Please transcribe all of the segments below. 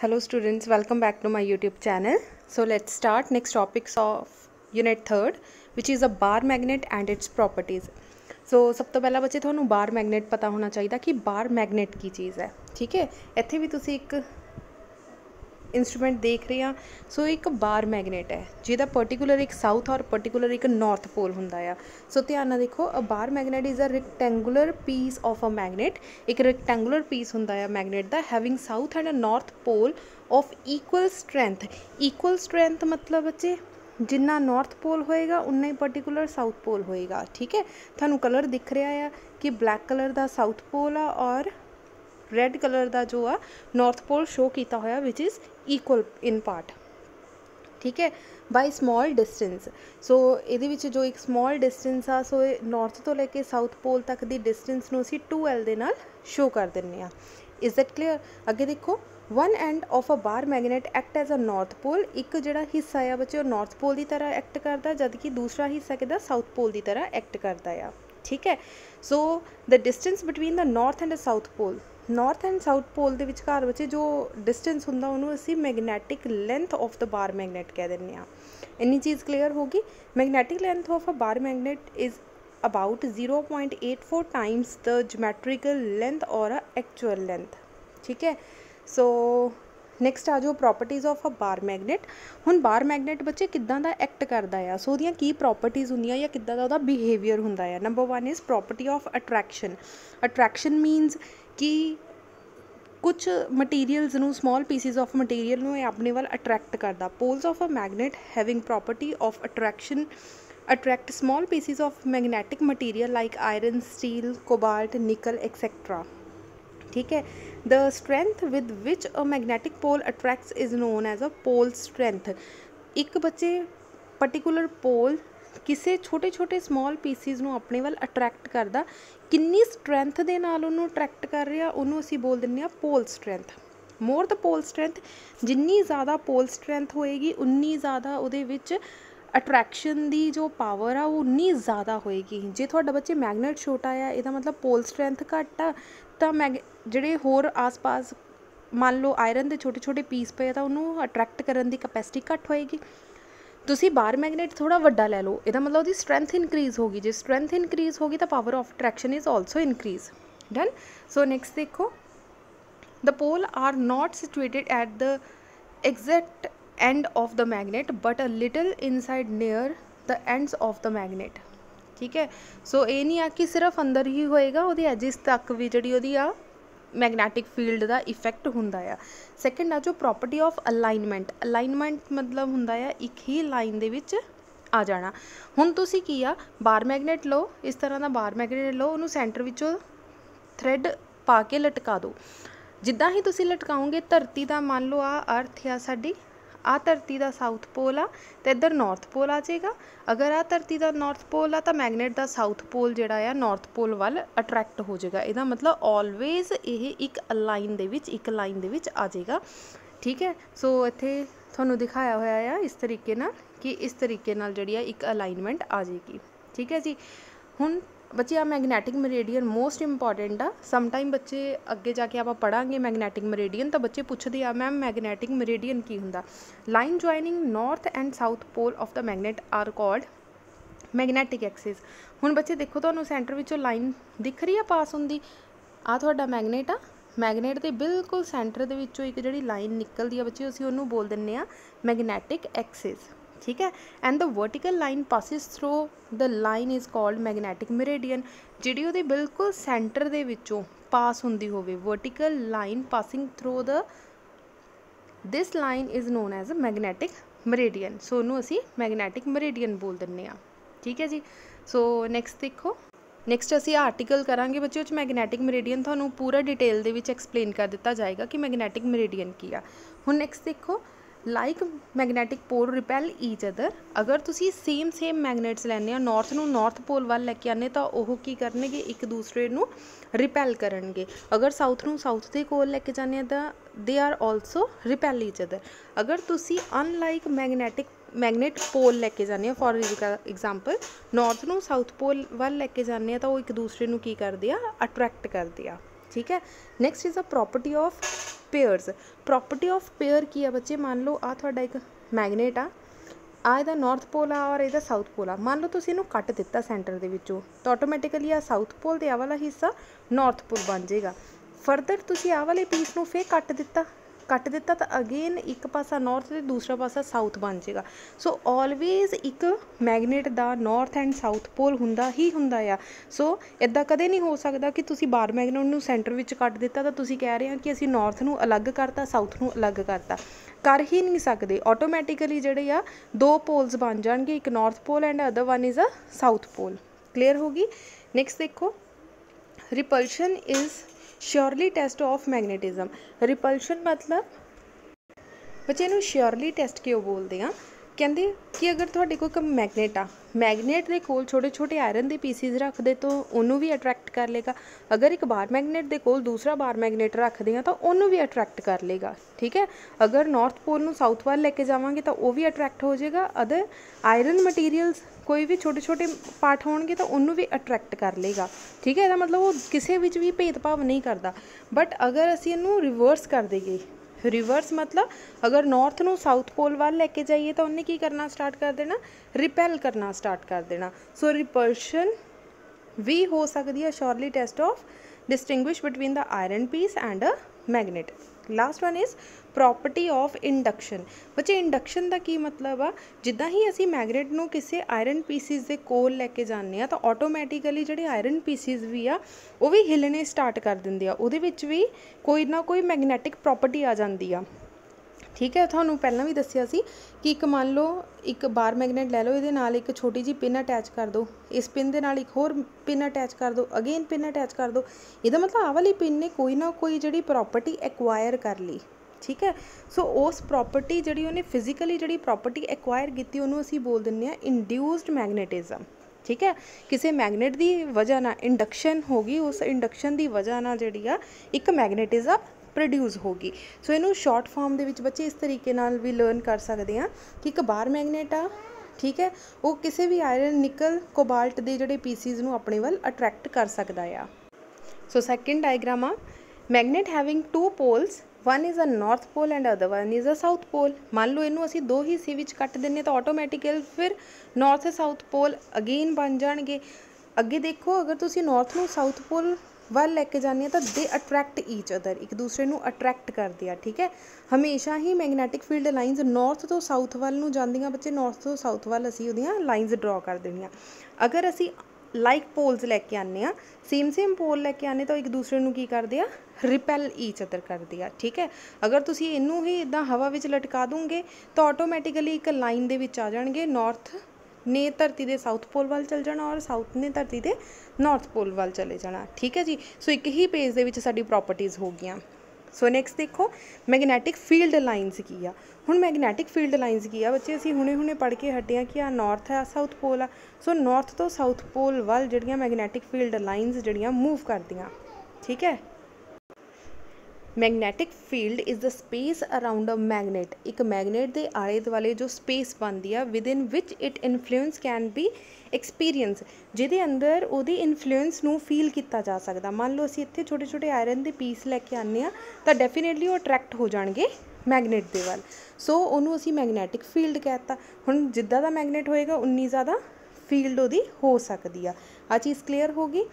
Hello students, welcome back to my YouTube channel. So let's start next topics of unit 3rd which is a bar magnet and its properties. ਸੋ ਸਭ ਤੋਂ ਪਹਿਲਾਂ ਬੱਚੇ ਤੁਹਾਨੂੰ ਬਾਰ magnet ਪਤਾ ਹੋਣਾ ਚਾਹੀਦਾ ਕਿ ਬਾਰ ਮੈਗਨੇਟ ਕੀ ਚੀਜ਼ ਹੈ ਠੀਕ ਹੈ ਇੱਥੇ ਵੀ ਤੁਸੀਂ ਇੱਕ ਇਨਸਟਰੂਮੈਂਟ ਦੇਖ ਰਹੇ ਆ ਸੋ ਇੱਕ ਬਾਰ ਮੈਗਨੇਟ ਹੈ, ਜਿਹਦਾ ਪਾਰਟਿਕੂਲਰ ਇੱਕ ਸਾਊਥ ਔਰ ਪਾਰਟਿਕੂਲਰ ਇੱਕ ਨਾਰਥ ਪੋਲ ਹੁੰਦਾ ਆ। ਸੋ ਧਿਆਨ ਨਾਲ ਦੇਖੋ a bar magnet is a rectangular piece of a magnet ਇੱਕ ਰੈਕਟੈਂਗੂਲਰ ਪੀਸ ਹੁੰਦਾ ਆ magnet the having south and a north pole of equal strength equal strength ਮਤਲਬ ਬੱਚੇ, ਜਿੰਨਾ ਨਾਰਥ ਪੋਲ ਹੋਏਗਾ, ਉਨਾ ਹੀ ਪਾਰਟਿਕੂਲਰ ਸਾਊਥ ਪੋਲ ਹੋਏਗਾ, ਠੀਕ ਹੈ? ਤੁਹਾਨੂੰ ਕਲਰ ਦਿਖ ਰਿਹਾ ਆ ਕਿ ਬਲੈਕ ਕਲਰ ਦਾ ਸਾਊਥ ਪੋਲ ਆ ਔਰ ਰੈੱਡ ਕਲਰ ਦਾ ਜੋ ਆ ਨਾਰਥ ਪੋਲ ਸ਼ੋ ਕੀਤਾ ਹੋਇਆ which is equal in part ਠੀਕ ਹੈ? ਬਾਈ ਸਮਾਲ ਡਿਸਟੈਂਸ ਸੋ ਇਹਦੇ ਵਿੱਚ ਜੋ ਇੱਕ ਸਮਾਲ ਡਿਸਟੈਂਸ ਆ ਸੋ ਇਹ ਨਾਰਥ ਤੋਂ ਲੈ ਕੇ ਸਾਊਥ ਪੋਲ ਤੱਕ ਦੀ ਡਿਸਟੈਂਸ ਨੂੰ ਅਸੀਂ 2L ਦੇ ਨਾਲ ਸ਼ੋ ਕਰ ਦਿੰਨੇ ਆ ਇਜ਼ ਦੈਟ ਕਲੀਅਰ ਅੱਗੇ ਦੇਖੋ। One end of a bar magnet act as a north pole ਇੱਕ ਜਿਹੜਾ ਹਿੱਸਾ ਆ ਬੱਚੇ ਉਹ ਨਾਰਥ ਪੋਲ ਦੀ ਤਰ੍ਹਾਂ ਐਕਟ ਕਰਦਾ ਜਦਕਿ ਦੂਸਰਾ ਹਿੱਸਾ ਕਿਦਾ ਸਾਊਥ ਪੋਲ ਦੀ ਤਰ੍ਹਾਂ ਐਕਟ ਕਰਦਾ ਆ। ਠੀਕ ਹੈ? So the distance between the north and south pole north and south pole ਦੇ ਵਿਚਕਾਰ ਵਿੱਚ ਜੋ ਡਿਸਟੈਂਸ ਹੁੰਦਾ ਉਹਨੂੰ ਅਸੀਂ magnetic length of the bar magnet ਕਹਿ ਦਿੰਦੇ ਆ ਇੰਨੀ ਚੀਜ਼ ਕਲੀਅਰ ਹੋ ਗਈ? Magnetic length of a bar magnet is about 0.84 times the geometrical length ਔਰ a actual length ਠੀਕ ਹੈ ਸੋ ਨੈਕਸਟ ਆ ਜਾਓ properties of a bar magnet ਹੁਣ ਬਾਰ ਮੈਗਨੇਟ ਬੱਚੇ ਕਿੱਦਾਂ ਦਾ ਐਕਟ ਕਰਦਾ ਆ? ਸੋ ਉਹਦੀਆਂ ਕੀ ਪ੍ਰੋਪਰਟੀਜ਼ ਹੁੰਦੀਆਂ ਜਾਂ ਕਿੱਦਾਂ ਦਾ ਉਹਦਾ ਬਿਹੇਵੀਅਰ ਹੁੰਦਾ ਆ? Number 1 is property of attraction attraction means ਕਿ ਕੁਛ ਮਟੀਰੀਅਲਸ ਨੂੰ ਸਮੋਲ ਪੀਸਿਸ ਆਫ ਮਟੀਰੀਅਲ ਨੂੰ ਇਹ ਆਪਣੇ ਵੱਲ ਅਟਰੈਕਟ ਕਰਦਾ। Poles of a magnet having property of attraction attract small pieces of magnetic material like iron steel cobalt nickel etcetera ਠੀਕ ਹੈ the strength with which a magnetic pole attracts is known as a pole strength ਇੱਕ ਬੱਚੇ particular ਪੋਲ ਕਿਸੇ ਛੋਟੇ ਛੋਟੇ small pieces ਨੂੰ ਆਪਣੇ ਵੱਲ ਅਟਰੈਕਟ ਕਰਦਾ, ਕਿੰਨੀ ਸਟਰੈਂਥ ਦੇ ਨਾਲ ਉਹਨੂੰ ਅਟਰੈਕਟ ਕਰ ਰਿਹਾ, ਉਹਨੂੰ ਅਸੀਂ ਬੋਲ ਦਿੰਦੇ ਆ ਪੋਲ ਸਟਰੈਂਥ ਮੋਰ ਦ ਪੋਲ ਸਟਰੈਂਥ ਜਿੰਨੀ ਜ਼ਿਆਦਾ ਪੋਲ ਸਟਰੈਂਥ ਹੋਏਗੀ, ਉਨੀ ਜ਼ਿਆਦਾ ਉਹਦੇ ਵਿੱਚ ਅਟਰੈਕਸ਼ਨ ਦੀ ਜੋ ਪਾਵਰ ਆ, ਉਹ ਉਨੀ ਜ਼ਿਆਦਾ ਹੋਏਗੀ। ਜੇ ਤੁਹਾਡਾ ਬੱਚੇ ਮੈਗਨੇਟ ਛੋਟਾ ਆ, ਇਹਦਾ ਮਤਲਬ ਪੋਲ ਸਟਰੈਂਥ ਘੱਟ ਆ, ਤਾਂ ਮੈਗ ਜਿਹੜੇ ਹੋਰ ਆਸ-ਪਾਸ ਮੰਨ ਲਓ ਆਇਰਨ ਦੇ ਛੋਟੇ ਛੋਟੇ ਪੀਸ ਪਏ ਤਾਂ ਉਹਨੂੰ ਅਟਰੈਕਟ ਕਰਨ ਦੀ ਕਪੈਸਿਟੀ ਘੱਟ ਹੋਏਗੀ। ਤੁਸੀਂ ਬਾਰ ਮੈਗਨੇਟ ਥੋੜਾ ਵੱਡਾ ਲੈ ਲਓ ਇਹਦਾ ਮਤਲਬ ਉਹਦੀ ਸਟਰੈਂਥ ਇਨਕਰੀਜ਼ ਹੋਗੀ ਜੇ ਸਟਰੈਂਥ ਇਨਕਰੀਜ਼ ਹੋਗੀ ਤਾਂ power of attraction is also increase done so next ਦੇਖੋ the pole are not situated at the exact end of the magnet, but a little inside near the ends of the magnet ਠੀਕ ਹੈ ਸੋ ਇਹ ਨਹੀਂ ਆ ਕਿ ਸਿਰਫ ਅੰਦਰ ਹੀ ਹੋਏਗਾ ਉਹਦੇ ਐਜਿਸ ਤੱਕ ਵੀ ਜਿਹੜੀ ਉਹਦੀ ਆ ਮੈਗਨੈਟਿਕ ਫੀਲਡ ਦਾ ਇਫੈਕਟ ਹੁੰਦਾ ਆ। ਸੈਕੰਡ ਆ ਜੋ ਪ੍ਰੋਪਰਟੀ ਆਫ ਅਲਾਈਨਮੈਂਟ ਅਲਾਈਨਮੈਂਟ ਮਤਲਬ ਹੁੰਦਾ ਆ, ਇੱਕ ਹੀ ਲਾਈਨ ਦੇ ਵਿੱਚ ਆ ਜਾਣਾ। ਹੁਣ ਤੁਸੀਂ ਕੀ ਆ? ਬਾਰ ਮੈਗਨੇਟ ਲਓ, ਇਸ ਤਰ੍ਹਾਂ ਦਾ ਬਾਰ ਮੈਗਨੇਟ ਲਓ, ਉਹਨੂੰ ਸੈਂਟਰ ਵਿੱਚੋਂ ਥ੍ਰੈਡ ਪਾ ਕੇ ਲਟਕਾ ਦਿਓ। ਜਿੱਦਾਂ ਹੀ ਤੁਸੀਂ ਲਟਕਾਓਗੇ, ਧਰਤੀ ਦਾ ਮੰਨ ਲਓ ਆ ਅਰਥ ਆ ਸਾਡੀ ਆ ਧਰਤੀ ਦਾ ਸਾਊਥ ਪੋਲ ਆ ਤੇ ਇੱਧਰ ਨਾਰਥ ਪੋਲ ਆ ਜਾਏਗਾ। ਅਗਰ ਆ ਧਰਤੀ ਦਾ ਨਾਰਥ ਪੋਲ ਆ ਤਾਂ ਮੈਗਨੇਟ ਦਾ ਸਾਊਥ ਪੋਲ ਜਿਹੜਾ ਆ ਨਾਰਥ ਪੋਲ ਵੱਲ ਅਟਰੈਕਟ ਹੋ ਜਾਏਗਾ। ਇਹਦਾ ਮਤਲਬ ਆਲਵੇਜ਼ ਇਹ ਇੱਕ ਲਾਈਨ ਦੇ ਵਿੱਚ, ਇੱਕ ਲਾਈਨ ਦੇ ਵਿੱਚ ਆ ਜਾਏਗਾ। ਠੀਕ ਹੈ? ਸੋ ਇੱਥੇ ਤੁਹਾਨੂੰ ਦਿਖਾਇਆ ਹੋਇਆ ਆ ਇਸ ਤਰੀਕੇ ਨਾਲ ਕਿ ਇਸ ਤਰੀਕੇ ਨਾਲ ਜਿਹੜੀ ਆ ਇੱਕ ਅਲਾਈਨਮੈਂਟ ਆ ਜਾਏਗੀ। ਠੀਕ ਹੈ ਜੀ? ਹੁਣ ਬੱਚੇ ਆ ਮੈਗਨੈਟਿਕ ਮਰੀਡੀਅਨ ਮੋਸਟ ਇੰਪੋਰਟੈਂਟ ਆ। ਸਮ ਟਾਈਮ ਬੱਚੇ ਅੱਗੇ ਜਾ ਕੇ ਆਪਾਂ ਪੜਾਂਗੇ ਮੈਗਨੈਟਿਕ ਮਰੀਡੀਅਨ ਤਾਂ ਬੱਚੇ ਪੁੱਛਦੇ ਆ ਮੈਮ ਮੈਗਨੈਟਿਕ ਮਰੀਡੀਅਨ ਕੀ ਹੁੰਦਾ? Line joining north and south pole of the magnet are called magnetic axis ਹੁਣ ਬੱਚੇ ਦੇਖੋ, ਤੁਹਾਨੂੰ ਸੈਂਟਰ ਵਿੱਚੋਂ ਲਾਈਨ ਦਿਖ ਰਹੀ ਆ ਪਾਸ ਹੁੰਦੀ? ਆ ਤੁਹਾਡਾ ਮੈਗਨੇਟ ਆ। ਮੈਗਨੇਟ ਦੇ ਬਿਲਕੁਲ ਸੈਂਟਰ ਦੇ ਵਿੱਚੋਂ ਇੱਕ ਜਿਹੜੀ ਲਾਈਨ ਨਿਕਲਦੀ ਆ ਬੱਚੇ, ਅਸੀਂ ਉਹਨੂੰ ਬੋਲ ਦਿੰਨੇ ਆ ਮੈਗਨੈਟਿਕ ਐਕਸਿਸ ਠੀਕ ਹੈ and the vertical line passes through the line is called magnetic meridian ਜਿਹੜੀ ਉਹਦੇ ਬਿਲਕੁਲ ਸੈਂਟਰ ਦੇ ਵਿੱਚੋਂ ਪਾਸ ਹੁੰਦੀ ਹੋਵੇ vertical line passing through the this line is known as a magnetic meridian so ਉਹਨੂੰ ਅਸੀਂ ਮੈਗਨੈਟਿਕ ਮੈਰੀਡੀਅਨ ਬੋਲ ਦਿੰਨੇ ਆ ਠੀਕ ਹੈ ਜੀ ਸੋ ਨੈਕਸਟ ਦੇਖੋ ਨੈਕਸਟ ਅਸੀਂ ਆਰਟੀਕਲ ਕਰਾਂਗੇ ਬੱਚਿਓ ਚ ਮੈਗਨੈਟਿਕ ਮੈਰੀਡੀਅਨ ਤੁਹਾਨੂੰ ਪੂਰਾ ਡਿਟੇਲ ਦੇ ਵਿੱਚ ਐਕਸਪਲੇਨ ਕਰ ਦਿੱਤਾ ਜਾਏਗਾ ਕਿ ਮੈਗਨੈਟਿਕ ਮੈਰੀਡੀਅਨ ਕੀ ਆ ਹੁਣ ਨੈਕਸਟ ਦੇਖੋ like magnetic pole repel each other ਅਗਰ ਤੁਸੀਂ ਸੇਮ ਸੇਮ ਮੈਗਨੇਟਸ ਲੈਣੇ ਆ ਨਾਰਥ ਨੂੰ ਨਾਰਥ ਪੋਲ ਵੱਲ ਲੈ ਕੇ ਆਨੇ ਤਾਂ ਉਹ ਕੀ ਕਰਨਗੇ? ਇੱਕ ਦੂਸਰੇ ਨੂੰ ਰਿਪੈਲ ਕਰਨਗੇ। ਅਗਰ ਸਾਊਥ ਨੂੰ ਸਾਊਥ ਦੇ ਕੋਲ ਲੈ ਕੇ ਜਾਂਦੇ ਆ ਤਾਂ they are also repel each other ਅਗਰ ਤੁਸੀਂ ਅਨਲਾਈਕ ਮੈਗਨੈਟਿਕ ਮੈਗਨੇਟ ਪੋਲ ਲੈ ਕੇ ਜਾਂਦੇ ਆ ਫੋਰ ਐਗਜ਼ਾਮਪਲ ਨਾਰਥ ਨੂੰ ਸਾਊਥ ਪੋਲ ਵੱਲ ਲੈ ਕੇ ਜਾਂਦੇ ਆ ਤਾਂ ਉਹ ਇੱਕ ਦੂਸਰੇ ਨੂੰ ਕੀ ਕਰਦੇ ਆ? ਅਟਰੈਕਟ ਕਰਦੇ ਆ। ਠੀਕ ਹੈ? Next is a property of pairs. Property of pair ਕੀ ਆ ਬੱਚੇ? ਮੰਨ ਲਓ ਆ ਤੁਹਾਡਾ ਇੱਕ ਮੈਗਨੇਟ ਆ। ਆ ਇਹਦਾ ਨਾਰਥ ਪੋਲ ਆ ਔਰ ਇਹਦਾ ਸਾਊਥ ਪੋਲ ਆ। ਮੰਨ ਲਓ ਤੁਸੀਂ ਇਹਨੂੰ ਕੱਟ ਦਿੱਤਾ ਸੈਂਟਰ ਦੇ ਵਿੱਚੋਂ, ਤਾਂ ਆਟੋਮੈਟਿਕਲੀ ਆ ਸਾਊਥ ਪੋਲ ਤੇ ਆ ਵਾਲਾ ਹਿੱਸਾ ਨਾਰਥ ਪੋਲ ਬਣ ਜਾਏਗਾ। ਫਰਦਰ ਤੁਸੀਂ ਆ ਵਾਲੇ ਪੀਸ ਨੂੰ ਫੇਰ ਕੱਟ ਦਿੱਤਾ। ਕੱਟ ਦਿੱਤਾ ਤਾਂ ਅਗੇਨ ਇੱਕ ਪਾਸਾ ਨਾਰਥ ਤੇ ਦੂਸਰਾ ਪਾਸਾ ਸਾਊਥ ਬਣ ਜਾਏਗਾ। ਸੋ ਆਲਵੇਜ਼ ਇੱਕ ਮੈਗਨੇਟ ਦਾ ਨਾਰਥ ਐਂਡ ਸਾਊਥ ਪੋਲ ਹੁੰਦਾ ਹੀ ਹੁੰਦਾ ਆ। ਸੋ ਇਦਾਂ ਕਦੇ ਨਹੀਂ ਹੋ ਸਕਦਾ ਕਿ ਤੁਸੀਂ ਬਾਰ ਮੈਗਨੇਟ ਨੂੰ ਸੈਂਟਰ ਵਿੱਚ ਕੱਟ ਦਿੱਤਾ ਤਾਂ ਤੁਸੀਂ ਕਹਿ ਰਹੇ ਹੋ ਕਿ ਅਸੀਂ ਨਾਰਥ ਨੂੰ ਅਲੱਗ ਕਰਤਾ ਸਾਊਥ ਨੂੰ ਅਲੱਗ ਕਰਤਾ। ਕਰ ਹੀ ਨਹੀਂ ਸਕਦੇ। ਆਟੋਮੈਟਿਕਲੀ ਜਿਹੜੇ ਆ, ਦੋ ਪੋਲਸ ਬਣ ਜਾਣਗੇ, ਇੱਕ north pole and other one is a south pole clear ਹੋ ਗਈ? ਨੈਕਸਟ ਦੇਖੋ। Repulsion is surely test of magnetism repulsion ਮਤਲਬ ਬੱਚੇ ਨੂੰ ਸ਼ਿਓਰਲੀ ਟੈਸਟ ਕਿਉਂ ਬੋਲਦੇ ਆ ਕਹਿੰਦੇ ਕਿ ਅਗਰ ਤੁਹਾਡੇ ਕੋਲ ਇੱਕ ਮੈਗਨੇਟ ਆ, ਮੈਗਨੇਟ ਦੇ ਕੋਲ ਛੋਟੇ ਛੋਟੇ ਆਇਰਨ ਦੇ ਪੀਸਿਸ ਰੱਖਦੇ ਤਾਂ ਉਹਨੂੰ ਵੀ ਅਟਰੈਕਟ ਕਰ ਲੇਗਾ। ਅਗਰ ਇੱਕ ਬਾਰ ਮੈਗਨੇਟ ਦੇ ਕੋਲ ਦੂਸਰਾ ਬਾਰ ਮੈਗਨੇਟ ਰੱਖਦੇ ਆ ਤਾਂ ਉਹਨੂੰ ਵੀ ਅਟਰੈਕਟ ਕਰ ਲੇਗਾ, ਠੀਕ ਹੈ? ਅਗਰ ਨਾਰਥ ਪੋਲ ਨੂੰ ਸਾਊਥ ਵੱਲ ਲੈ ਕੇ ਜਾਵਾਂਗੇ ਤਾਂ ਉਹ ਵੀ ਅਟਰੈਕਟ ਹੋ ਜਾਏਗਾ ਅਦਰ ਆਇਰਨ ਮਟੀਰੀਅਲਸ ਕੋਈ ਵੀ ਛੋਟੇ ਛੋਟੇ ਪਾਰਟ ਹੋਣਗੇ ਤਾਂ ਉਹਨੂੰ ਵੀ ਅਟਰੈਕਟ ਕਰ ਲੇਗਾ, ਠੀਕ ਹੈ? ਇਹਦਾ ਮਤਲਬ ਉਹ ਕਿਸੇ ਵਿੱਚ ਵੀ ਭੇਦਭਾਵ ਨਹੀਂ ਕਰਦਾ। ਬਟ ਅਗਰ ਅਸੀਂ ਇਹਨੂੰ ਰਿਵਰਸ ਕਰ ਦੇਈਏ ਰਿਵਰਸ ਮਤਲਬ ਅਗਰ ਨਾਰਥ ਨੂੰ ਸਾਊਥ ਪੋਲ ਵੱਲ ਲੈ ਕੇ ਜਾਈਏ ਤਾਂ ਉਹਨੇ ਕੀ ਕਰਨਾ ਸਟਾਰਟ ਕਰ ਦੇਣਾ? ਰਿਪੈਲ ਕਰਨਾ ਸਟਾਰਟ ਕਰ ਦੇਣਾ। ਸੋ ਰਿਪਲਸ਼ਨ ਵੀ ਹੋ ਸਕਦੀ ਹੈ surely test of distinguish between the iron piece and a magnet last one is property of induction ਬੱਚੇ ਇੰਡਕਸ਼ਨ ਦਾ ਕੀ ਮਤਲਬ ਆ? ਜਿੱਦਾਂ ਹੀ ਅਸੀਂ ਮੈਗਨੇਟ ਨੂੰ ਕਿਸੇ ਆਇਰਨ ਪੀਸਿਸ ਦੇ ਕੋਲ ਲੈ ਕੇ ਜਾਂਦੇ ਆ ਤਾਂ ਆਟੋਮੈਟਿਕਲੀ ਜਿਹੜੇ ਆਇਰਨ ਪੀਸਿਸ ਵੀ ਆ, ਉਹ ਵੀ ਹਿੱਲਣੇ ਸਟਾਰਟ ਕਰ ਦਿੰਦੇ ਆ। ਉਹਦੇ ਵਿੱਚ ਵੀ ਕੋਈ ਨਾ ਕੋਈ ਮੈਗਨੈਟਿਕ ਪ੍ਰੋਪਰਟੀ ਆ ਜਾਂਦੀ ਆ। ਠੀਕ ਹੈ, ਤੁਹਾਨੂੰ ਪਹਿਲਾਂ ਵੀ ਦੱਸਿਆ ਸੀ ਕਿ ਇੱਕ ਮੰਨ ਲਓ ਇੱਕ ਬਾਰ ਮੈਗਨੇਟ ਲੈ ਲਓ, ਇਹਦੇ ਨਾਲ ਇੱਕ ਛੋਟੀ ਜੀ ਪਿਨ ਅਟੈਚ ਕਰ ਦਿਓ। ਇਸ ਪਿਨ ਦੇ ਨਾਲ ਇੱਕ ਹੋਰ ਪਿਨ ਅਟੈਚ ਕਰ ਦਿਓ, ਅਗੇਨ ਪਿਨ ਅਟੈਚ ਕਰ ਦਿਓ। ਇਹਦਾ ਮਤਲਬ ਆਹ ਵਾਲੀ ਪਿਨ ਨੇ ਕੋਈ ਨਾ ਕੋਈ ਜਿਹੜੀ ਪ੍ਰਾਪਰਟੀ ਐਕਵਾਇਰ ਕਰ ਲਈ, ਠੀਕ ਹੈ। ਸੋ ਉਸ ਪ੍ਰਾਪਰਟੀ ਜਿਹੜੀ ਉਹਨੇ ਫਿਜ਼ੀਕਲੀ ਜਿਹੜੀ ਪ੍ਰਾਪਰਟੀ ਐਕਵਾਇਰ ਕੀਤੀ, ਉਹਨੂੰ ਅਸੀਂ ਬੋਲ ਦਿੰਦੇ ਆ ਇੰਡਿਊਸਡ ਮੈਗਨੇਟਿਜ਼ਮ ਠੀਕ ਹੈ। ਕਿਸੇ ਮੈਗਨੇਟ ਦੀ ਵਜ੍ਹਾ ਨਾਲ ਇੰਡਕਸ਼ਨ ਹੋ ਗਈ, ਉਸ ਇੰਡਕਸ਼ਨ ਦੀ ਵਜ੍ਹਾ ਨਾਲ ਜਿਹੜੀ ਆ ਇੱਕ ਮੈਗਨੇਟਿਜ਼ਮ ਪ੍ਰੋਡਿਊਸ ਹੋਗੀ ਸੋ ਇਹਨੂੰ ਸ਼ਾਰਟ ਫਾਰਮ ਦੇ ਵਿੱਚ ਬੱਚੇ ਇਸ ਤਰੀਕੇ ਨਾਲ ਵੀ ਲਰਨ ਕਰ ਸਕਦੇ ਆ ਕਿ ਇੱਕ ਬਾਰ ਮੈਗਨੇਟ ਆ, ਠੀਕ ਹੈ, ਉਹ ਕਿਸੇ ਵੀ ਆਇਰਨ ਨਿਕਲ ਕੋਬਾਲਟ ਦੇ ਜਿਹੜੇ ਪੀਸਿਸ ਨੂੰ ਆਪਣੇ ਵੱਲ ਅਟਰੈਕਟ ਕਰ ਸਕਦਾ ਆ। ਸੋ ਸੈਕਿੰਡ ਡਾਇਗਰਾਮ ਆ। Magnet having two poles one is a north pole and other one is a south pole ਮੰਨ ਲਓ ਇਹਨੂੰ ਅਸੀਂ ਦੋ ਹਿੱਸੇ ਵਿੱਚ ਕੱਟ ਦਿੰਨੇ ਤਾਂ ਆਟੋਮੈਟਿਕਲ ਫਿਰ ਨਾਰਥ ਤੇ ਸਾਊਥ ਪੋਲ ਅਗੇਨ ਬਣ ਜਾਣਗੇ। ਅੱਗੇ ਦੇਖੋ, ਅਗਰ ਤੁਸੀਂ ਨਾਰਥ ਨੂੰ ਸਾਊਥ ਪੋਲ ਵੱਲ ਲੈ ਕੇ ਜਾਂਦੇ ਆ ਤਾਂ ਦੇ ਅਟਰੈਕਟ ਈਚ ਅਦਰ ਇੱਕ ਦੂਸਰੇ ਨੂੰ ਅਟਰੈਕਟ ਕਰਦੇ ਆ, ਠੀਕ ਹੈ? ਹਮੇਸ਼ਾ ਹੀ ਮੈਗਨੈਟਿਕ ਫੀਲਡ ਲਾਈਨਸ ਨਾਰਥ ਤੋਂ ਸਾਊਥ ਵੱਲ ਨੂੰ ਜਾਂਦੀਆਂ ਬੱਚੇ ਨਾਰਥ ਤੋਂ ਸਾਊਥ ਵੱਲ ਅਸੀਂ ਉਹਦੀਆਂ ਲਾਈਨਸ ਡਰਾ ਕਰ ਦੇਣੀਆਂ ਅਗਰ ਅਸੀਂ ਲਾਈਕ ਪੋਲਸ ਲੈ ਕੇ ਆਨੇ ਆ ਸੇਮ ਸੇਮ ਪੋਲ ਲੈ ਕੇ ਆਨੇ ਤਾਂ ਇੱਕ ਦੂਸਰੇ ਨੂੰ ਕੀ ਕਰਦੇ ਆ? ਰਿਪੈਲ ਈਚ ਅਦਰ ਕਰਦੇ ਆ, ਠੀਕ ਹੈ? ਅਗਰ ਤੁਸੀਂ ਇਹਨੂੰ ਹੀ ਇਦਾਂ ਹਵਾ ਵਿੱਚ ਲਟਕਾ ਦੋਗੇ ਤਾਂ ਆਟੋਮੈਟਿਕਲੀ ਇੱਕ ਲਾਈਨ ਦੇ ਵਿੱਚ ਆ ਜਾਣਗੇ ਨਾਰਥ ਨੇ ਧਰਤੀ ਦੇ ਸਾਊਥ ਪੋਲ ਵੱਲ ਚਲ ਜਾਣਾ ਔਰ ਸਾਊਥ ਨੇ ਧਰਤੀ ਦੇ ਨਾਰਥ ਪੋਲ ਵੱਲ ਚਲੇ ਜਾਣਾ। ਠੀਕ ਹੈ ਜੀ? ਸੋ ਇੱਕ ਹੀ ਪੇਜ ਦੇ ਵਿੱਚ ਸਾਡੀ ਪ੍ਰੋਪਰਟੀਆਂ ਹੋ ਗਈਆਂ। ਸੋ ਨੈਕਸਟ ਦੇਖੋ ਮੈਗਨੈਟਿਕ ਫੀਲਡ ਲਾਈਨਸ ਕੀ ਆ? ਹੁਣ ਮੈਗਨੈਟਿਕ ਫੀਲਡ ਲਾਈਨਸ ਕੀ ਆ? ਬੱਚੇ, ਅਸੀਂ ਹੁਣੇ ਹੁਣੇ ਪੜ੍ਹ ਕੇ ਹਟੇ ਆ ਕਿ ਆ ਨਾਰਥ ਆ ਸਾਊਥ ਪੋਲ ਆ। ਸੋ ਨਾਰਥ ਤੋਂ ਸਾਊਥ ਪੋਲ ਵੱਲ ਜਿਹੜੀਆਂ ਮੈਗਨੈਟਿਕ ਫੀਲਡ ਲਾਈਨਸ ਜਿਹੜੀਆਂ ਮੂਵ ਕਰਦੀਆਂ। ਠੀਕ ਹੈ? Magnetic field is the space around a magnet ਇੱਕ ਮੈਗਨੇਟ ਦੇ ਆਲੇ ਦੁਆਲੇ ਜੋ ਸਪੇਸ ਬਣਦੀ ਆ within which it influence can be experience ਜਿਹਦੇ ਅੰਦਰ ਉਹਦੀ ਇਨਫਲੂਐਂਸ ਨੂੰ ਫੀਲ ਕੀਤਾ ਜਾ ਸਕਦਾ। ਮੰਨ ਲਓ ਅਸੀਂ ਇੱਥੇ ਛੋਟੇ ਛੋਟੇ ਆਇਰਨ ਦੇ ਪੀਸ ਲੈ ਕੇ ਆਨੇ ਆ, ਤਾਂ ਡੈਫੀਨੇਟਲੀ ਉਹ ਅਟਰੈਕਟ ਹੋ ਜਾਣਗੇ ਮੈਗਨੇਟ ਦੇ ਵੱਲ। ਸੋ ਉਹਨੂੰ ਅਸੀਂ ਮੈਗਨੈਟਿਕ ਫੀਲਡ ਕਹਿਤਾ। ਹੁਣ ਜਿੱਦਾਂ ਦਾ ਮੈਗਨੇਟ ਹੋਏਗਾ, ਉਨੀ ਜ਼ਿਆਦਾ ਫੀਲਡ ਉਹਦੀ ਹੋ ਸਕਦੀ ਆ। ਆ ਚੀਜ਼ ਕਲੀਅਰ ਹੋ ਗਈ?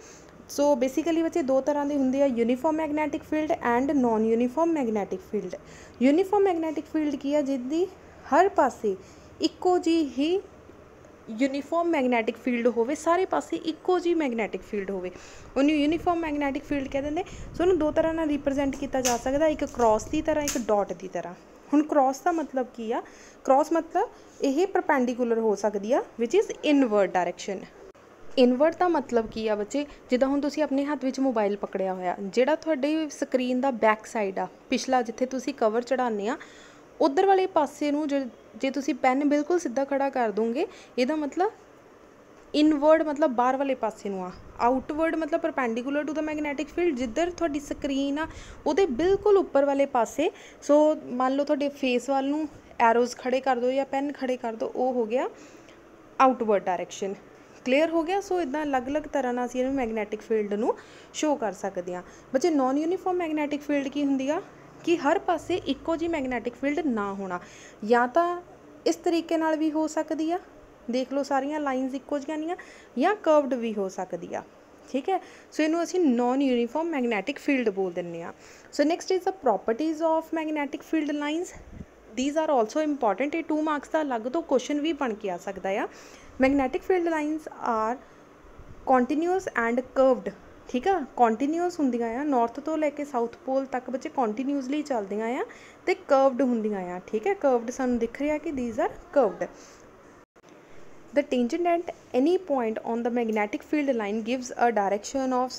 ਸੋ ਬੇਸਿਕਲੀ ਬੱਚੇ ਦੋ ਤਰ੍ਹਾਂ ਦੇ ਹੁੰਦੇ ਆ uniform magnetic field and non uniform magnetic field uniform magnetic field ਕੀ ਆ? ਜਿਹਦੀ ਹਰ ਪਾਸੇ ਇੱਕੋ ਜੀ ਹੀ ਯੂਨੀਫਾਰਮ ਮੈਗਨੈਟਿਕ ਫੀਲਡ ਹੋਵੇ, ਸਾਰੇ ਪਾਸੇ ਇੱਕੋ ਜੀ ਮੈਗਨੈਟਿਕ ਫੀਲਡ ਹੋਵੇ। ਉਹਨੂੰ ਯੂਨੀਫਾਰਮ ਮੈਗਨੈਟਿਕ ਫੀਲਡ ਕਹਿ ਦਿੰਦੇ। ਸੋ ਉਹਨੂੰ ਦੋ ਤਰ੍ਹਾਂ ਨਾਲ ਰਿਪਰੈਜ਼ੈਂਟ ਕੀਤਾ ਜਾ ਸਕਦਾ। ਇੱਕ ਕ੍ਰਾਸ ਦੀ ਤਰ੍ਹਾਂ, ਇੱਕ ਡਾਟ ਦੀ ਤਰ੍ਹਾਂ। ਹੁਣ ਕ੍ਰਾਸ ਦਾ ਮਤਲਬ ਕੀ ਆ? ਕ੍ਰਾਸ ਮਤਲਬ ਇਹ ਪਰਪੈਂਡੀਕੂਲਰ ਹੋ ਸਕਦੀ ਆ which is inward direction invert ਦਾ ਮਤਲਬ ਕੀ ਆ ਬੱਚੇ? ਜਿੱਦਾਂ ਹੁਣ ਤੁਸੀਂ ਆਪਣੇ ਹੱਥ ਵਿੱਚ ਮੋਬਾਈਲ ਪਕੜਿਆ ਹੋਇਆ, ਜਿਹੜਾ ਤੁਹਾਡੇ ਸਕਰੀਨ ਦਾ ਬੈਕ ਸਾਈਡ ਆ, ਪਿਛਲਾ ਜਿੱਥੇ ਤੁਸੀਂ ਕਵਰ ਚੜਾਉਂਦੇ ਆ, ਉਧਰ ਵਾਲੇ ਪਾਸੇ ਨੂੰ ਜੇ ਤੁਸੀਂ ਪੈਨ ਬਿਲਕੁਲ ਸਿੱਧਾ ਖੜਾ ਕਰ ਦੋਗੇ, ਇਹਦਾ ਮਤਲਬ ਇਨਵਰਡ ਮਤਲਬ ਬਾਹਰ ਵਾਲੇ ਪਾਸੇ ਨੂੰ ਆ। ਆਊਟਵਰਡ ਮਤਲਬ perpendicular to the magnetic field ਜਿੱਧਰ ਤੁਹਾਡੀ ਸਕਰੀਨ ਆ, ਉਹਦੇ ਬਿਲਕੁਲ ਉੱਪਰ ਵਾਲੇ ਪਾਸੇ ਸੋ ਮੰਨ ਲਓ ਤੁਹਾਡੇ ਫੇਸ ਵੱਲ ਨੂੰ ਐਰੋਜ਼ ਖੜੇ ਕਰ ਦਿਓ ਜਾਂ ਪੈਨ ਖੜੇ ਕਰ ਦਿਓ, ਉਹ ਹੋ ਗਿਆ ਆਊਟਵਰਡ ਡਾਇਰੈਕਸ਼ਨ ਕਲੀਅਰ ਹੋ ਗਿਆ, ਸੋ ਇਦਾਂ ਅਲੱਗ-ਅਲੱਗ ਤਰ੍ਹਾਂ ਨਾਲ ਅਸੀਂ ਇਹਨੂੰ ਮੈਗਨੈਟਿਕ ਫੀਲਡ ਨੂੰ ਸ਼ੋ ਕਰ ਸਕਦੇ ਹਾਂ। ਬੱਚੇ ਨਾਨ ਯੂਨੀਫਾਰਮ ਮੈਗਨੈਟਿਕ ਫੀਲਡ ਕੀ ਹੁੰਦੀ ਆ? ਕਿ ਹਰ ਪਾਸੇ ਇੱਕੋ ਜੀ ਮੈਗਨੈਟਿਕ ਫੀਲਡ ਨਾ ਹੋਣਾ। ਜਾਂ ਤਾਂ ਇਸ ਤਰੀਕੇ ਨਾਲ ਵੀ ਹੋ ਸਕਦੀ ਆ। ਦੇਖ ਲਓ ਸਾਰੀਆਂ ਲਾਈਨਸ ਇੱਕੋ ਜਿਹੀਆਂ ਨਹੀਂ ਆ ਜਾਂ ਕਰਵਡ ਵੀ ਹੋ ਸਕਦੀ ਆ। ਠੀਕ ਹੈ? ਸੋ ਇਹਨੂੰ ਅਸੀਂ ਨਾਨ ਯੂਨੀਫਾਰਮ ਮੈਗਨੈਟਿਕ ਫੀਲਡ ਬੋਲ ਦਿੰਦੇ ਆ so next is the properties of magnetic field lines these are also important ਇਹ 2 ਮਾਰਕਸ ਦਾ ਅਲੱਗ ਤੋਂ ਕੁਐਸਚਨ ਵੀ ਬਣ ਕੇ ਆ ਸਕਦਾ ਆ। Magnetic field lines are continuous and curved ਠੀਕ ਆ? ਕੰਟੀਨਿਊਸ ਹੁੰਦੀਆਂ ਆ। ਨਾਰਥ ਤੋਂ ਲੈ ਕੇ ਸਾਊਥ ਪੋਲ ਤੱਕ ਬੱਚੇ ਕੰਟੀਨਿਊਸਲੀ ਚੱਲਦੀਆਂ ਆ ਤੇ ਕਰਵਡ ਹੁੰਦੀਆਂ ਆ। ਠੀਕ ਹੈ? ਕਰਵਡ ਸਾਨੂੰ ਦਿਖ ਰਿਹਾ ਕਿ these are curved The tangent at any point on the magnetic field line gives a direction of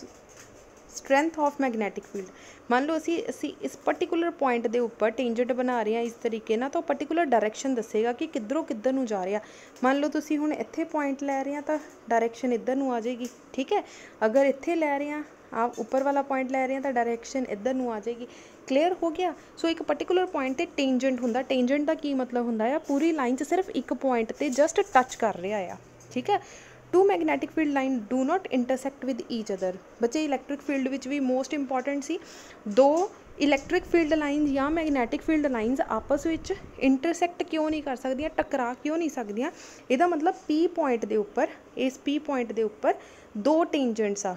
strength of magnetic field ਮੰਨ ਲਓ ਅਸੀਂ ਅਸੀਂ ਇਸ ਪਾਰਟਿਕੂਲਰ ਪੁਆਇੰਟ ਦੇ ਉੱਪਰ ਟੈਂਜੈਂਟ ਬਣਾ ਰਹੇ ਹਾਂ ਇਸ ਤਰੀਕੇ ਨਾਲ, ਤਾਂ ਉਹ ਪਾਰਟਿਕੂਲਰ ਡਾਇਰੈਕਸ਼ਨ ਦੱਸੇਗਾ ਕਿ ਕਿੱਧਰੋਂ ਕਿੱਧਰ ਨੂੰ ਜਾ ਰਿਹਾ। ਮੰਨ ਲਓ ਤੁਸੀਂ ਹੁਣ ਇੱਥੇ ਪੁਆਇੰਟ ਲੈ ਰਹੇ ਹਾਂ ਤਾਂ ਡਾਇਰੈਕਸ਼ਨ ਇੱਧਰ ਨੂੰ ਆ ਜਾਏਗੀ, ਠੀਕ ਹੈ? ਅਗਰ ਇੱਥੇ ਲੈ ਰਹੇ ਆ ਆਪ ਉੱਪਰ ਵਾਲਾ ਪੁਆਇੰਟ ਲੈ ਰਹੇ ਹਾਂ ਤਾਂ ਡਾਇਰੈਕਸ਼ਨ ਇੱਧਰ ਨੂੰ ਆ ਜਾਏਗੀ। ਕਲੀਅਰ ਹੋ ਗਿਆ? ਸੋ ਇੱਕ ਪਾਰਟਿਕੂਲਰ ਪੁਆਇੰਟ ਤੇ ਟੈਂਜੈਂਟ ਹੁੰਦਾ। ਟੈਂਜੈਂਟ ਦਾ ਕੀ ਮਤਲਬ ਹੁੰਦਾ ਆ? ਪੂਰੀ ਲਾਈਨ 'ਚ ਸਿਰਫ ਇੱਕ ਪੁਆਇੰਟ ਤੇ ਜਸਟ ਟੱਚ ਕਰ ਰਿਹਾ ਆ, ਠੀਕ ਹੈ? Two magnetic field line do not intersect with each other ਬੱਚੇ ਇਲੈਕਟ੍ਰਿਕ ਫੀਲਡ ਵਿੱਚ ਵੀ ਮੋਸਟ ਇੰਪੋਰਟੈਂਟ ਸੀ। ਦੋ ਇਲੈਕਟ੍ਰਿਕ ਫੀਲਡ ਲਾਈਨਸ ਜਾਂ ਮੈਗਨੈਟਿਕ ਫੀਲਡ ਲਾਈਨਸ ਆਪਸ ਵਿੱਚ ਇੰਟਰਸੈਕਟ ਕਿਉਂ ਨਹੀਂ ਕਰ ਸਕਦੀਆਂ ਟਕਰਾ ਕਿਉਂ ਨਹੀਂ ਸਕਦੀਆਂ? ਇਹਦਾ ਮਤਲਬ ਪੀ ਪੁਆਇੰਟ ਦੇ ਉੱਪਰ, ਇਸ ਪੀ ਪੁਆਇੰਟ ਦੇ ਉੱਪਰ ਦੋ ਟੈਂਜੈਂਟਸ ਆ।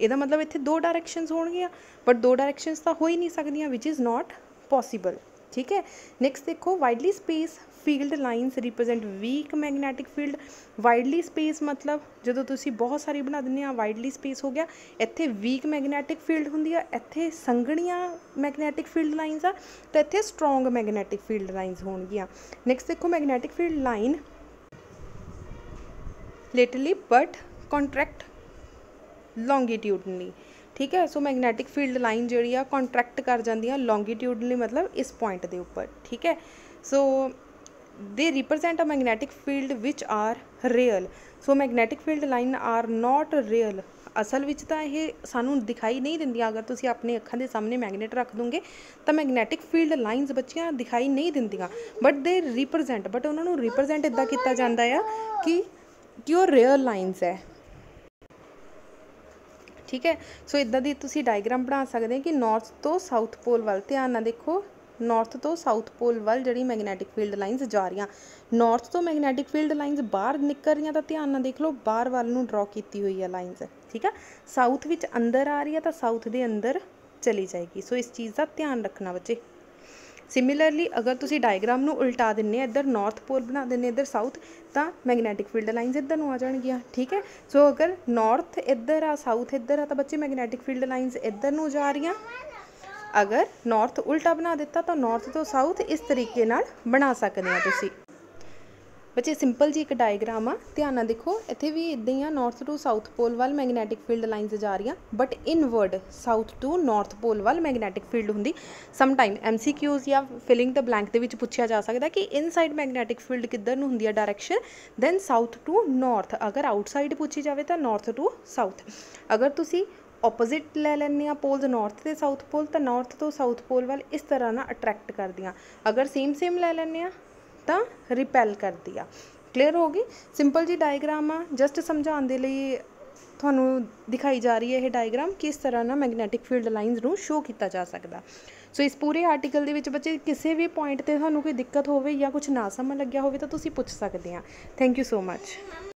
ਇਹਦਾ ਮਤਲਬ ਇੱਥੇ ਦੋ ਡਾਇਰੈਕਸ਼ਨਸ ਹੋਣਗੀਆਂ ਬਟ ਦੋ ਡਾਇਰੈਕਸ਼ਨਸ ਤਾਂ ਹੋ ਹੀ ਨਹੀਂ ਸਕਦੀਆਂ ਵਿਚ ਇਜ਼ ਨਾਟ ਪੋਸੀਬਲ ਠੀਕ ਹੈ? ਨੈਕਸਟ ਦੇਖੋ widely space field lines represent weak magnetic field widely space ਮਤਲਬ ਜਦੋਂ ਤੁਸੀਂ ਬਹੁਤ ਸਾਰੀ ਬਣਾ ਦਿੰਦੇ ਆ ਵਾਈਡਲੀ ਸਪੇਸ ਹੋ ਗਿਆ ਇੱਥੇ ਵੀਕ ਮੈਗਨੈਟਿਕ ਫੀਲਡ ਹੁੰਦੀ ਆ ਇੱਥੇ ਸੰਘਣੀਆਂ ਮੈਗਨੈਟਿਕ ਫੀਲਡ ਲਾਈਨਸ ਆ ਤੇ ਇੱਥੇ ਸਟਰੋਂਗ ਮੈਗਨੈਟਿਕ ਫੀਲਡ ਲਾਈਨਸ ਹੋਣਗੀਆਂ ਨੈਕਸਟ ਦੇਖੋ magnetic field line literally but contract longitudinally ਠੀਕ ਹੈ ਸੋ ਮੈਗਨੈਟਿਕ ਫੀਲਡ ਲਾਈਨ ਜਿਹੜੀ ਆ ਕੰਟਰੈਕਟ ਕਰ ਜਾਂਦੀ ਆ ਲੌਂਗੀਟਿਊਡਨਲੀ ਮਤਲਬ ਇਸ ਪੁਆਇੰਟ ਦੇ ਉੱਪਰ ਠੀਕ ਹੈ so they represent a magnetic field which are real so magnetic field line are not real ਅਸਲ ਵਿੱਚ ਤਾਂ ਇਹ ਸਾਨੂੰ ਦਿਖਾਈ ਨਹੀਂ ਦਿੰਦੀਆਂ। ਅਗਰ ਤੁਸੀਂ ਆਪਣੇ ਅੱਖਾਂ ਦੇ ਸਾਹਮਣੇ ਮੈਗਨੇਟ ਰੱਖ ਦੋਗੇ, ਤਾਂ ਮੈਗਨੈਟਿਕ ਫੀਲਡ ਲਾਈਨਸ ਬੱਚੀਆਂ ਦਿਖਾਈ ਨਹੀਂ ਦਿੰਦੀਆਂ। ਬਟ ਦੇ ਰਿਪਰੈਜ਼ੈਂਟ ਬਟ ਉਹਨਾਂ ਨੂੰ ਰਿਪਰੈਜ਼ੈਂਟ ਇਦਾਂ ਕੀਤਾ ਜਾਂਦਾ ਆ ਕਿ ਕਿ ਉਹ ਰੀਅਲ ਲਾਈਨਸ ਹੈ। ਠੀਕ ਹੈ? ਸੋ ਇਦਾਂ ਦੀ ਤੁਸੀਂ ਡਾਇਗ੍ਰਾਮ ਬਣਾ ਸਕਦੇ ਹੋ ਕਿ ਨਾਰਥ ਤੋਂ ਸਾਊਥ ਪੋਲ ਵੱਲ ਧਿਆਨ ਨਾਲ ਦੇਖੋ। ਨਾਰਥ ਤੋਂ ਸਾਊਥ ਪੋਲ ਵੱਲ ਜਿਹੜੀ ਮੈਗਨੈਟਿਕ ਫੀਲਡ ਲਾਈਨਸ ਜਾ ਰਹੀਆਂ। ਨਾਰਥ ਤੋਂ ਮੈਗਨੈਟਿਕ ਫੀਲਡ ਲਾਈਨਸ ਬਾਹਰ ਨਿਕਲ ਰਹੀਆਂ ਤਾਂ ਧਿਆਨ ਨਾਲ ਦੇਖ ਲਓ, ਬਾਹਰ ਵੱਲ ਨੂੰ ਡਰਾ ਕੀਤੀ ਹੋਈ ਹੈ ਲਾਈਨਸ। ਠੀਕ ਆ? ਸਾਊਥ ਵਿੱਚ ਅੰਦਰ ਆ ਰਹੀ ਹੈ ਤਾਂ ਸਾਊਥ ਦੇ ਅੰਦਰ ਚਲੀ ਜਾਏਗੀ। ਸੋ ਇਸ ਚੀਜ਼ ਦਾ ਧਿਆਨ ਰੱਖਣਾ ਬੱਚੇ। ਸਿਮਿਲਰਲੀ ਅਗਰ ਤੁਸੀਂ ਡਾਇਗਰਾਮ ਨੂੰ ਉਲਟਾ ਦਿੰਨੇ ਆ, ਇੱਧਰ ਨਾਰਥ ਪੋਲ ਬਣਾ ਦਿੰਨੇ ਇੱਧਰ ਸਾਊਥ ਤਾਂ ਮੈਗਨੈਟਿਕ ਫੀਲਡ ਲਾਈਨਸ ਇੱਧਰ ਨੂੰ ਆ ਜਾਣਗੀਆਂ। ਠੀਕ ਹੈ ਸੋ ਅਗਰ ਨਾਰਥ ਇੱਧਰ ਆ ਸਾਊਥ ਇੱਧਰ ਆ, ਤਾਂ ਬੱਚੇ ਮੈਗਨੈਟਿਕ ਫੀਲਡ ਲਾਈਨਸ ਇੱਧਰ ਨੂੰ ਜਾ ਰਹੀਆਂ। ਅਗਰ ਨਾਰਥ ਉਲਟਾ ਬਣਾ ਦਿੱਤਾ ਤਾਂ ਨਾਰਥ ਤੋਂ ਸਾਊਥ ਇਸ ਤਰੀਕੇ ਨਾਲ ਬਣਾ ਸਕਦੇ ਆ ਤੁਸੀਂ। ਬੱਚੇ ਸਿੰਪਲ ਜੀ ਇੱਕ ਡਾਇਗਰਾਮ ਆ। ਧਿਆਨ ਨਾਲ ਦੇਖੋ, ਇੱਥੇ ਵੀ ਇਦਾਂ ਹੀ ਆ ਨਾਰਥ ਟੂ ਸਾਊਥ ਪੋਲ ਵੱਲ ਮੈਗਨੈਟਿਕ ਫੀਲਡ ਲਾਈਨਸ ਜਾ ਰਹੀਆਂ but inward south to north pole ਵੱਲ ਮੈਗਨੈਟਿਕ ਫੀਲਡ ਹੁੰਦੀ। ਸਮ ਟਾਈਮ ਐਮਸੀਕਿਊਜ਼ ਜਾਂ ਫਿਲਿੰਗ ਦ ਬਲੈਂਕ ਦੇ ਵਿੱਚ ਪੁੱਛਿਆ ਜਾ ਸਕਦਾ ਕਿ ਇਨਸਾਈਡ ਮੈਗਨੈਟਿਕ ਫੀਲਡ ਕਿੱਧਰ ਨੂੰ ਹੁੰਦੀ ਆ direction then south to north ਅਗਰ ਆਊਟਸਾਈਡ ਪੁੱਛੀ ਜਾਵੇ ਤਾਂ ਨਾਰਥ ਟੂ ਸਾਊਥ ਅਗਰ ਤੁਸੀਂ ਆਪੋਜ਼ਿਟ ਲੈ ਲੈਂਦੇ ਆ ਪੋਲਸ ਨਾਰਥ ਤੇ ਸਾਊਥ ਪੋਲ ਤਾਂ ਨਾਰਥ ਤੋਂ ਸਾਊਥ ਪੋਲ ਵੱਲ ਇਸ ਤਰ੍ਹਾਂ ਨਾਲ ਅਟਰੈਕਟ ਕਰਦੀਆਂ ਅਗਰ ਸੇਮ ਸੇਮ ਲੈ ਲੈਂਦੇ ਆ ਤਾਂ ਰਿਪੈਲ ਕਰਦੀ ਆ ਕਲੀਅਰ ਹੋ ਗਈ? ਸਿੰਪਲ ਜੀ ਡਾਇਗਰਾਮ ਆ। ਜਸਟ ਸਮਝਾਉਣ ਦੇ ਲਈ ਤੁਹਾਨੂੰ ਦਿਖਾਈ ਜਾ ਰਹੀ ਹੈ ਇਹ ਡਾਇਗਰਾਮ ਕਿਸ ਤਰ੍ਹਾਂ ਨਾਲ ਮੈਗਨੈਟਿਕ ਫੀਲਡ ਲਾਈਨਸ ਨੂੰ ਸ਼ੋ ਕੀਤਾ ਜਾ ਸਕਦਾ। ਸੋ ਇਸ ਪੂਰੇ ਆਰਟੀਕਲ ਦੇ ਵਿੱਚ ਬੱਚੇ ਕਿਸੇ ਵੀ ਪੁਆਇੰਟ ਤੇ ਤੁਹਾਨੂੰ ਕੋਈ ਦਿੱਕਤ ਹੋਵੇ ਜਾਂ ਕੁਝ ਨਾ ਸਮਝ ਲੱਗਿਆ ਹੋਵੇ ਤਾਂ ਤੁਸੀਂ ਪੁੱਛ ਸਕਦੇ ਆ ਥੈਂਕ ਯੂ ਸੋ ਮੱਚ